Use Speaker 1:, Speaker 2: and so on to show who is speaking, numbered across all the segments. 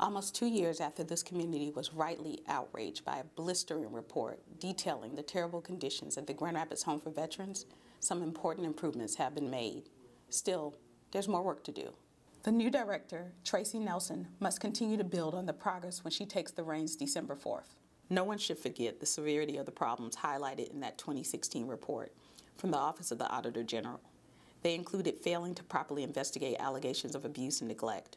Speaker 1: Almost two years after this community was rightly outraged by a blistering report detailing the terrible conditions at the Grand Rapids Home for Veterans, some important improvements have been made. Still, there's more work to do. The new director, Tracey Nelson, must continue to build on the progress when she takes the reins December 4th. No one should forget the severity of the problems highlighted in that 2016 report from the Office of the Auditor General. They included failing to properly investigate allegations of abuse and neglect,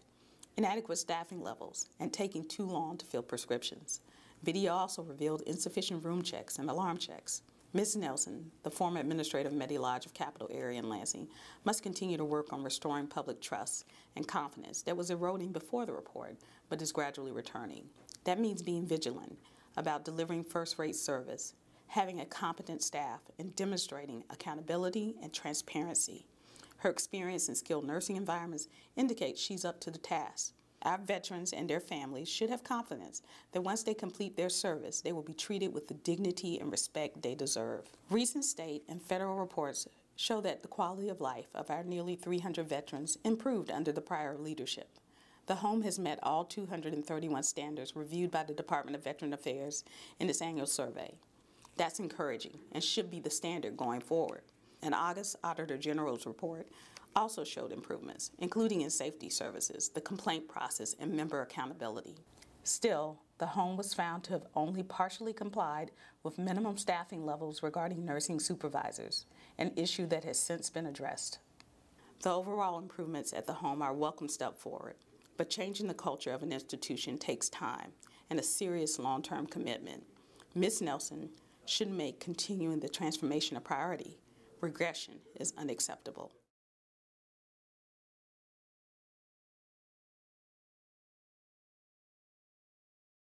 Speaker 1: inadequate staffing levels, and taking too long to fill prescriptions. Video also revealed insufficient room checks and alarm checks. Ms. Nelson, the former administrator of Medilodge of Capital Area in Lansing, must continue to work on restoring public trust and confidence that was eroding before the report, but is gradually returning. That means being vigilant about delivering first-rate service, having a competent staff, and demonstrating accountability and transparency. Her experience in skilled nursing environments indicates she's up to the task. Our veterans and their families should have confidence that once they complete their service, they will be treated with the dignity and respect they deserve. Recent state and federal reports show that the quality of life of our nearly 300 veterans improved under the prior leadership. The home has met all 231 standards reviewed by the Department of Veteran Affairs in its annual survey. That's encouraging and should be the standard going forward. An August Auditor General's report also showed improvements, including in safety services, the complaint process, and member accountability. Still, the home was found to have only partially complied with minimum staffing levels regarding nursing supervisors, an issue that has since been addressed. The overall improvements at the home are a welcome step forward, but changing the culture of an institution takes time and a serious long-term commitment. Ms. Nelson should make continuing the transformation a priority. Regression is unacceptable.